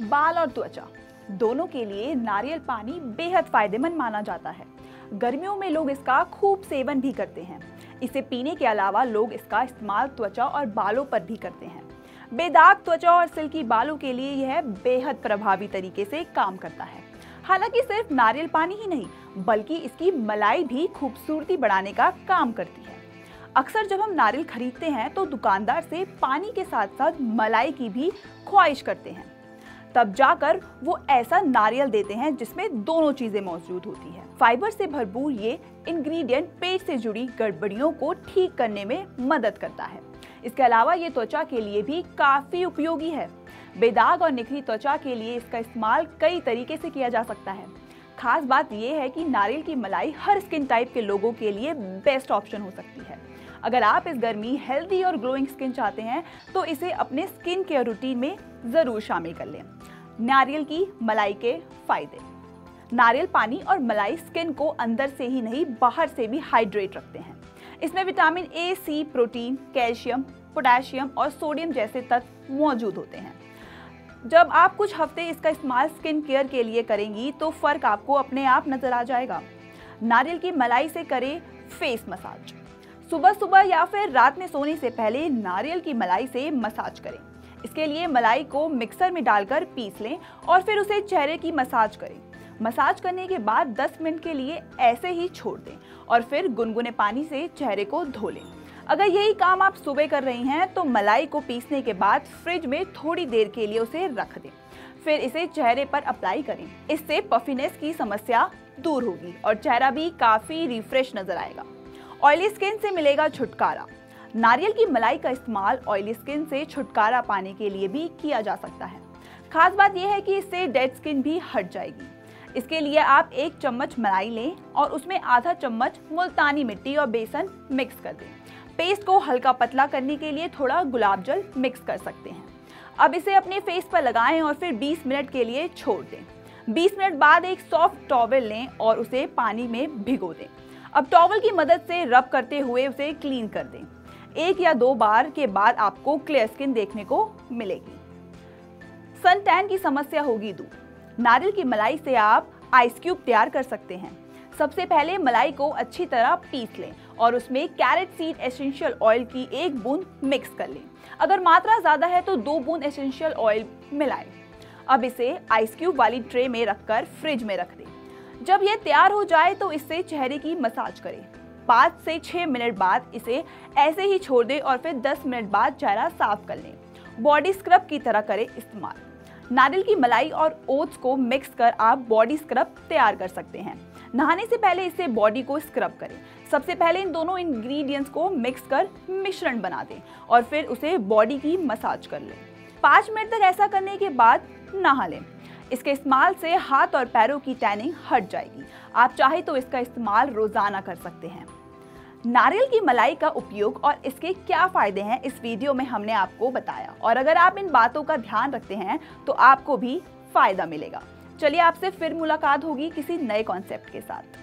बाल और त्वचा, दोनों के लिए नारियल पानी बेहद फ़ायदेमंद माना जाता है। गर्मियों में लोग इसका खूब सेवन भी करते हैं। इसे पीने के अलावा लोग इसका इस्तेमाल त्वचा और बालों पर भी करते हैं। बेदाग त्वचा और सिल्की बालों के लिए यह बेहद प्रभावी तरीके से काम करता है। हालाँकि सिर्फ़ नारियल पानी ही नहीं, बल्कि इसकी मलाई भी खूबसूरती बढ़ाने का काम करती है। अक्सर जब हम नारियल खरीदते हैं तो दुकानदार से पानी के साथ साथ मलाई की भी ख्वाहिश करते हैं। तब जाकर वो ऐसा नारियल देते हैं जिसमें दोनों चीज़ें मौजूद होती है। फाइबर से भरपूर ये इंग्रेडिएंट पेट से जुड़ी गड़बड़ियों को ठीक करने में मदद करता है। इसके अलावा ये त्वचा के लिए भी काफ़ी उपयोगी है। बेदाग और निखरी त्वचा के लिए इसका इस्तेमाल कई तरीके से किया जा सकता है। खास बात यह है कि नारियल की मलाई हर स्किन टाइप के लोगों के लिए बेस्ट ऑप्शन हो सकती है। अगर आप इस गर्मी हेल्दी और ग्लोइंग स्किन चाहते हैं तो इसे अपने स्किन केयर रूटीन में ज़रूर शामिल कर लें। नारियल की मलाई के फ़ायदे। नारियल पानी और मलाई स्किन को अंदर से ही नहीं, बाहर से भी हाइड्रेट रखते हैं। इसमें vitamin A C protein calcium potassium और सोडियम जैसे तत्व मौजूद होते हैं। जब आप कुछ हफ़्ते इसका इस्तेमाल स्किन केयर के लिए करेंगी तो फ़र्क आपको अपने आप नज़र आ जाएगा। नारियल की मलाई से करें फेस मसाज सुबह सुबह या फिर रात में सोने से पहले नारियल की मलाई से मसाज करें। इसके लिए मलाई को मिक्सर में डालकर पीस लें और फिर उसे चेहरे की मसाज करें। मसाज करने के बाद 10 मिनट के लिए ऐसे ही छोड़ दें और फिर गुनगुने पानी से चेहरे को धो लें। अगर यही काम आप सुबह कर रही हैं तो मलाई को पीसने के बाद फ्रिज में थोड़ी देर के लिए उसे रख दें। फिर इसे चेहरे पर अप्लाई करें। इससे पफिनेस की समस्या दूर होगी और चेहरा भी काफ़ी रिफ्रेश नज़र आएगा। ऑयली स्किन से मिलेगा छुटकारा। नारियल की मलाई का इस्तेमाल ऑयली स्किन से छुटकारा पाने के लिए भी किया जा सकता है। खास बात यह है कि इससे डेड स्किन भी हट जाएगी। इसके लिए आप एक चम्मच मलाई लें और उसमें आधा चम्मच मुल्तानी मिट्टी और बेसन मिक्स कर दें। पेस्ट को हल्का पतला करने के लिए थोड़ा गुलाब जल मिक्स कर सकते हैं। अब इसे अपने फेस पर लगाएँ और फिर 20 मिनट के लिए छोड़ दें। 20 मिनट बाद एक सॉफ्ट टॉवल लें और उसे पानी में भिगो दें। अब टॉवल की मदद से रब करते हुए उसे क्लीन कर दें। एक या दो बार के बाद आपको क्लियर स्किन देखने को मिलेगी। सन टैन की समस्या होगी दूर। नारियल की मलाई से आप आइस क्यूब तैयार कर सकते हैं। सबसे पहले मलाई को अच्छी तरह पीस लें और उसमें कैरेट सीड एसेंशियल ऑयल की एक बूंद मिक्स कर लें। अगर मात्रा ज़्यादा है तो दो बूंद एसेंशियल ऑयल मिलाएँ। अब इसे आइस क्यूब वाली ट्रे में रखकर फ्रिज में रख दें। जब यह तैयार हो जाए तो इससे चेहरे की मसाज करें। पाँच से छः मिनट बाद इसे ऐसे ही छोड़ दें और फिर 10 मिनट बाद चेहरा साफ़ कर लें। बॉडी स्क्रब की तरह करें इस्तेमाल। नारियल की मलाई और ओट्स को मिक्स कर आप बॉडी स्क्रब तैयार कर सकते हैं। नहाने से पहले इसे बॉडी को स्क्रब करें। सबसे पहले इन दोनों इंग्रेडिएंट्स को मिक्स कर मिश्रण बना दें और फिर उसे बॉडी की मसाज कर लें। पाँच मिनट तक ऐसा करने के बाद नहा लें। इसके इस्तेमाल से हाथ और पैरों की टैनिंग हट जाएगी। आप चाहे तो इसका इस्तेमाल रोज़ाना कर सकते हैं। नारियल की मलाई का उपयोग और इसके क्या फ़ायदे हैं इस वीडियो में हमने आपको बताया। और अगर आप इन बातों का ध्यान रखते हैं तो आपको भी फ़ायदा मिलेगा। चलिए आपसे फिर मुलाकात होगी किसी नए कॉन्सेप्ट के साथ।